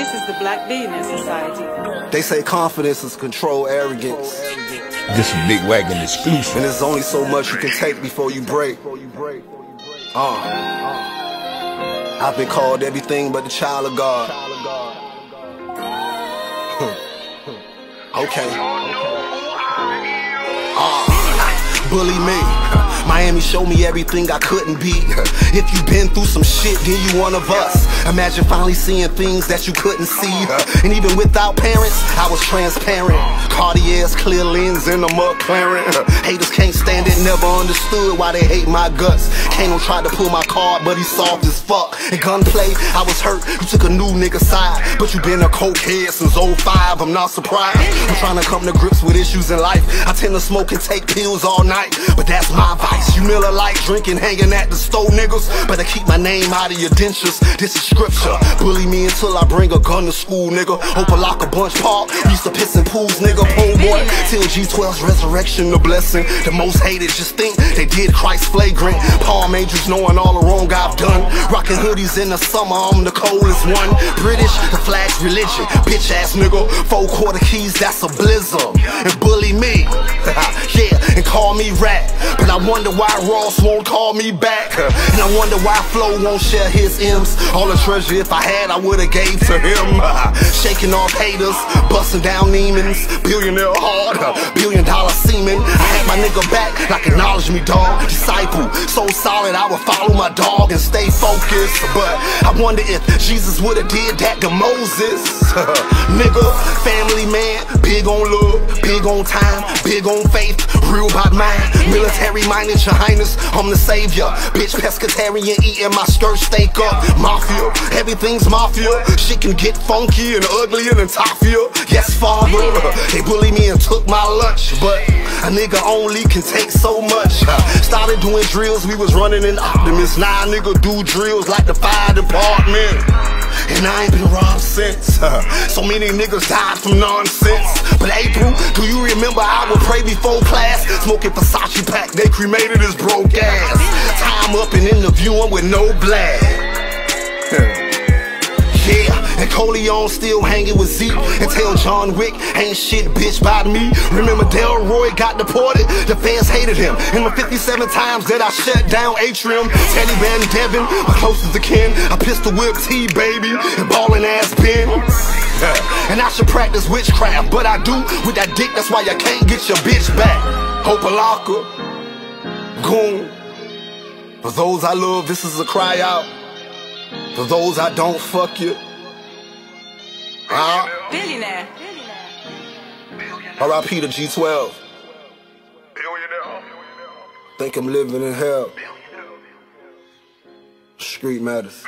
This is the Black Billionaire Society. They say confidence is control arrogance. This is Bigg Wagon exclusive. And there's only so much you can take before you break. Uh. I've been called everything but the child of God. okay. Uh. Bully me. Miami showed me everything I couldn't be. If you been through some shit, then you one of us. Imagine finally seeing things that you couldn't see. And even without parents, I was transparent. Cartier's clear lens in the McLaren. Haters can't stand never understood why they hate my guts. Kano tried to pull my card, but he soft as fuck. In gunplay, I was hurt. You took a new nigga side, but you been a cokehead since 05. I'm not surprised. I'm trying to come to grips with issues in life. I tend to smoke and take pills all night, but that's my vice. You Miller like drinking, hanging at the store, niggas. Better keep my name out of your dentures. This is scripture. Bully me until I bring a gun to school, nigga. Hope I lock a bunch park. Used to piss in pools, nigga. Pole boy. Till G12's resurrection, the blessing. The most hated just think they did Christ flagrant. Palm angels knowing all the wrong I've done. Rocking hoodies in the summer, I'm the coldest one. British, the flag's religion. Bitch ass nigga. Four quarter keys, that's a blizzard. And bully me. yeah, and call me rat. But I wonder wonder why Ross won't call me back. And I wonder why Flo won't share his M's. All the treasure, if I had, I would've gave to him. Shaking off haters, busting down demons. Billionaire hard, billion dollar semen. I had my nigga back, like acknowledge me, dog. Disciple, so solid, I would follow my dog and stay focused. But I wonder if Jesus would've did that to Moses. nigga, family man, big on love, big on time, big on faith, real about mine. Military minded your highness, I'm the savior. Bitch, pescatarian, eating my skirt steak up. Mafia, everything's mafia. Shit can get funky and uglier than Tafia. Yes, father. They bullied me and took my lunch, but a nigga only can take so much. Started doing drills, we was running in Optimus. Now nigga do drills like the fire department. And I ain't been robbed since. Uh, so many niggas died from nonsense. But April, do you remember I would pray before class? Smoking Versace pack, they cremated at his broke ass. Time up and interviewing with no blast. And still hanging with Zeke and tell John Wick ain't shit bitch by me. Remember Delroy got deported? The fans hated him. And the 57 times that I shut down Atrium, Teddy Van Devin, my closest to kin. I pistol whip T baby and ballin' ass Ben. And I should practice witchcraft, but I do with that dick, that's why I can't get your bitch back. Hope a locker goon. For those I love, this is a cry out. For those I don't, fuck you. Huh? Billionaire. R.I.P. to G12. Think I'm living in hell. Street matters.